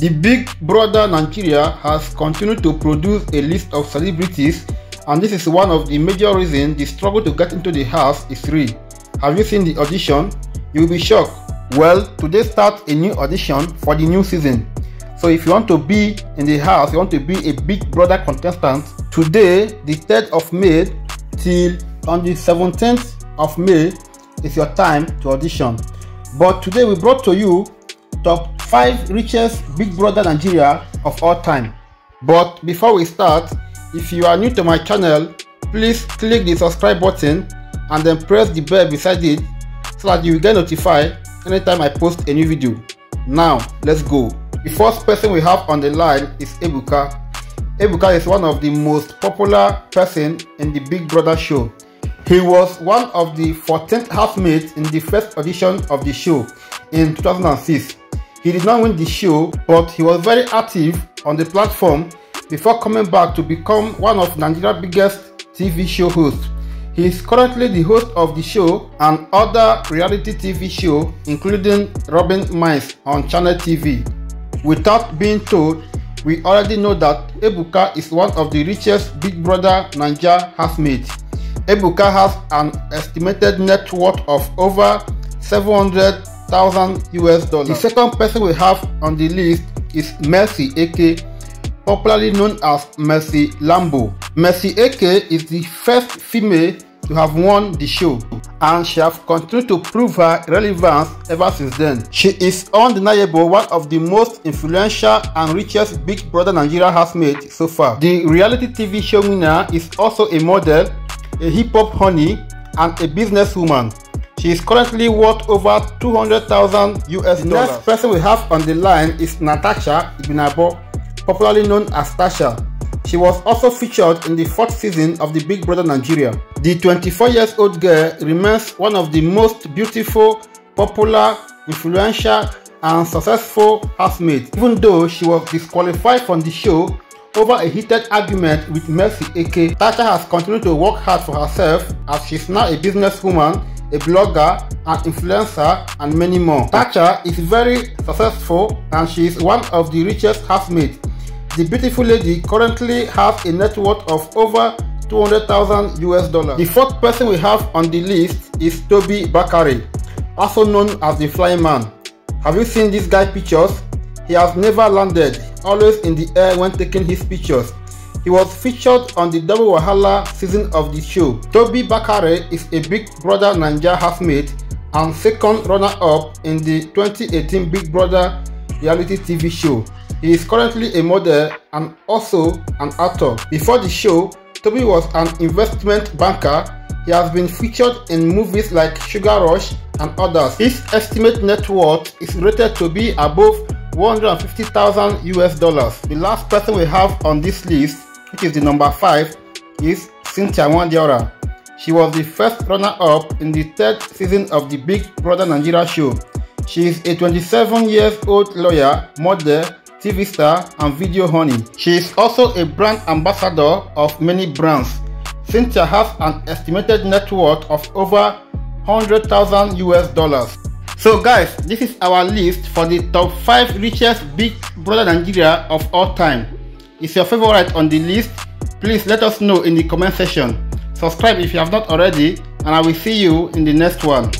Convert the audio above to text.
The Big Brother Nigeria has continued to produce a list of celebrities and this is one of the major reasons the struggle to get into the house is real. Have you seen the audition? You will be shocked. Well, today starts a new audition for the new season. So if you want to be in the house, you want to be a Big Brother contestant, today, the 3rd of May till on the 17th of May is your time to audition. But today we brought to you top 5 richest Big Brother Nigeria of all time. But before we start, if you are new to my channel, please click the subscribe button and then press the bell beside it so that you will get notified anytime I post a new video. Now, let's go. The first person we have on the line is Ebuka. Ebuka is one of the most popular person in the Big Brother show. He was one of the 14th housemates in the first edition of the show in 2006. He did not win the show, but he was very active on the platform before coming back to become one of Nigeria's biggest TV show hosts. He is currently the host of the show and other reality TV show including Robin Mines on Channel TV. Without being told, we already know that Ebuka is one of the richest Big Brother Nigeria housemates. Ebuka has an estimated net worth of over 700 thousand US dollars. The second person we have on the list is Mercy Eke, popularly known as Mercy Lambo. Mercy Eke is the first female to have won the show and she has continued to prove her relevance ever since then. She is undeniable one of the most influential and richest Big Brother Nigeria housemates so far. The reality TV show winner is also a model, a hip-hop honey and a businesswoman. She is currently worth over 200,000 US dollars. The next person we have on the line is Natasha Ibinabo, popularly known as Tacha. She was also featured in the fourth season of the Big Brother Nigeria. The 24 years old girl remains one of the most beautiful, popular, influential, and successful housemates, even though she was disqualified from the show over a heated argument with Mercy Eke. Tacha has continued to work hard for herself as she's now a businesswoman a blogger, an influencer, and many more. Tasha is very successful and she is one of the richest housemates. The beautiful lady currently has a net worth of over 200,000 US dollars. The fourth person we have on the list is Toby Bakare, also known as the Flying Man. Have you seen this guy pictures? He has never landed, always in the air when taking his pictures. He was featured on the Double Wahala season of the show. Tobi Bakare is a Big Brother Naija housemate and second runner-up in the 2018 Big Brother reality TV show. He is currently a model and also an actor. Before the show, Tobi was an investment banker. He has been featured in movies like Sugar Rush and others. His estimate net worth is rated to be above 150,000 US dollars. The last person we have on this list which is the number 5, is Cynthia Nwadiora. She was the first runner-up in the third season of the Big Brother Nigeria show. She is a 27 years old lawyer, model, TV star, and video honey. She is also a brand ambassador of many brands. Cynthia has an estimated net worth of over 100,000 US dollars. So guys, this is our list for the top 5 richest Big Brother Nigeria of all time is your favorite on the list? Please let us know in the comment section. Subscribe if you have not already and I will see you in the next one.